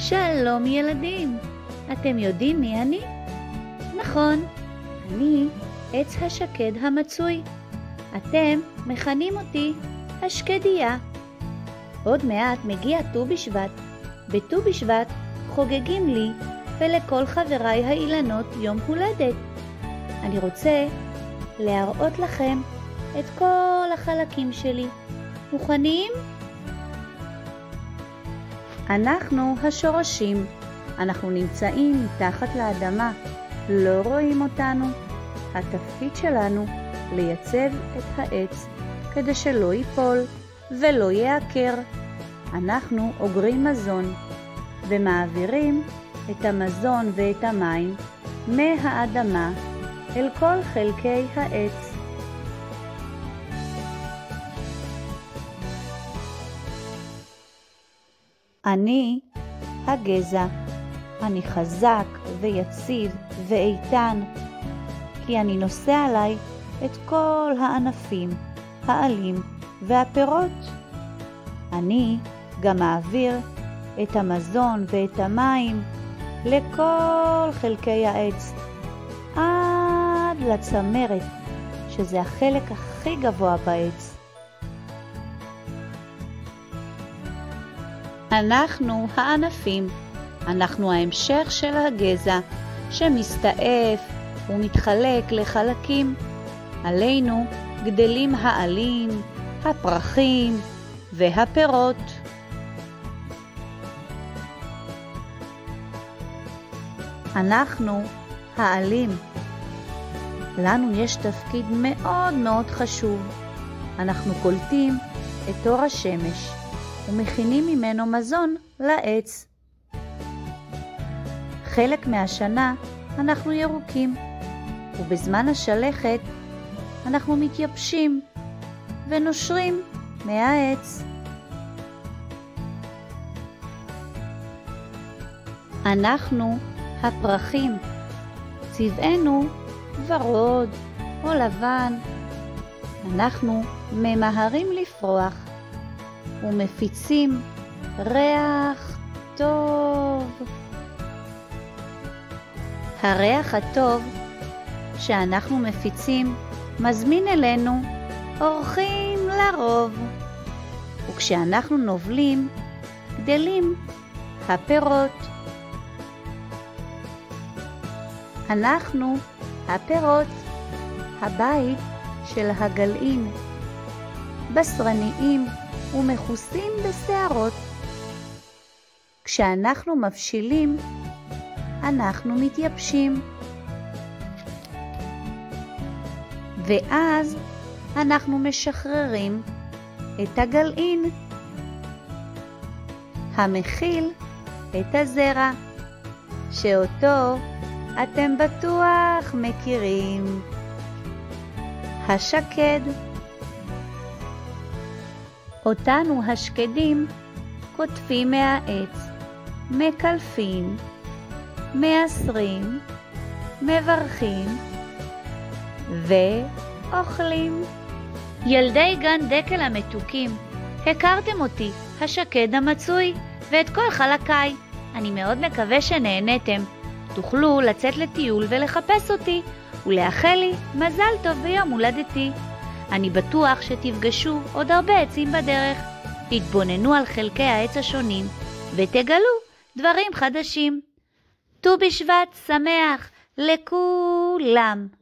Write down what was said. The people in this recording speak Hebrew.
שלום ילדים, אתם יודעים מי אני? נכון, אני עץ השקד המצוי. אתם מכנים אותי השקדיה. עוד מעט מגיע ט"ו בשבט. בט"ו בשבט חוגגים לי ולכל חבריי האילנות יום הולדת. אני רוצה להראות לכם את כל החלקים שלי. מוכנים? אנחנו השורשים. אנחנו נמצאים מתחת לאדמה, לא רואים אותנו. התפקיד שלנו לייצב את העץ כדי שלא ייפול ולא ייעקר. אנחנו אוגרים מזון ומעבירים את המזון ואת המים מהאדמה אל כל חלקי העץ. אני הגזע. אני חזק ויציב ואיתן, כי אני נושא עליי את כל הענפים, העלים והפירות. אני גם מעביר את המזון ואת המים לכל חלקי העץ, עד לצמרת, שזה החלק הכי גבוה בעץ. אנחנו הענפים, אנחנו ההמשך של הגזע שמסתעף ומתחלק לחלקים. עלינו גדלים העלים, הפרחים והפירות. אנחנו העלים. לנו יש תפקיד מאוד מאוד חשוב. אנחנו קולטים את אור השמש ומכינים ממנו מזון לעץ. חלק מהשנה אנחנו ירוקים, ובזמן השלכת אנחנו מתייבשים ונושרים מהעץ. אנחנו הפרחים, צבענו ורוד או לבן. אנחנו ממהרים לפרוח ומפיצים ריח טוב. הריח הטוב שאנחנו מפיצים מזמין אלינו אורחים לרוב, וכשאנחנו נובלים גדלים הפירות. אנחנו הפירות, הבית של הגלעין, בשרניים ומכוסים בשערות. כשאנחנו מבשילים, אנחנו מתייבשים. ואז אנחנו משחררים את הגלעין, המכיל את הזרע, שאותו אתם בטוח מכירים. השקד. אותנו השקדים קוטפים מהעץ, מקלפים, מעשרים, מברכים ואוכלים. ילדי גן דקל המתוקים, הכרתם אותי, השקד המצוי, ואת כל חלקיי. אני מאוד מקווה שנהניתם. תוכלו לצאת לטיול ולחפש אותי, ולאחל לי מזל טוב ביום הולדתי. אני בטוח שתפגשו עוד הרבה עצים בדרך. תתבוננו על חלקי העץ השונים ותגלו דברים חדשים. ט"ו בשבט שמח לכולם.